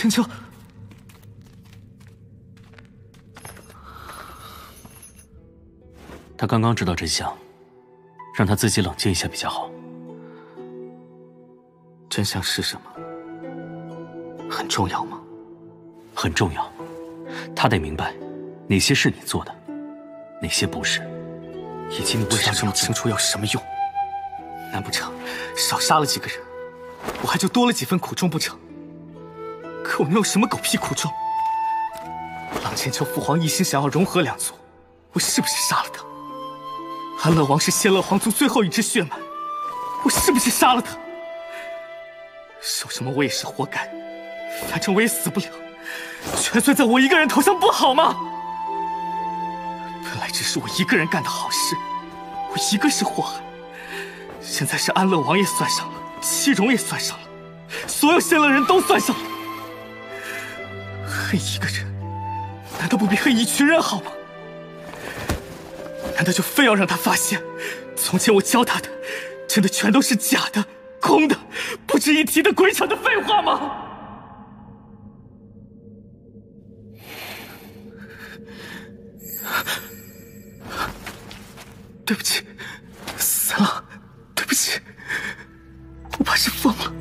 千秋，他刚刚知道真相，让他自己冷静一下比较好。真相是什么？很重要吗？很重要，他得明白哪些是你做的，哪些不是，以及你为啥这么清楚有什么用？难不成少杀了几个人，我还就多了几分苦衷不成？我能有什么狗屁苦衷？郎千秋父皇一心想要融合两族，我是不是杀了他？安乐王是仙乐皇族最后一支血脉，我是不是杀了他？说什么我也是活该，反正我也死不了，全算在我一个人头上，不好吗？本来只是我一个人干的好事，我一个是祸害，现在是安乐王也算上了，戚荣也算上了，所有仙乐人都算上了。恨一个人，难道不比恨一群人好吗？难道就非要让他发现，从前我教他的，真的全都是假的、空的、不值一提的鬼扯的废话吗？对不起，三郎，对不起，我怕是疯了。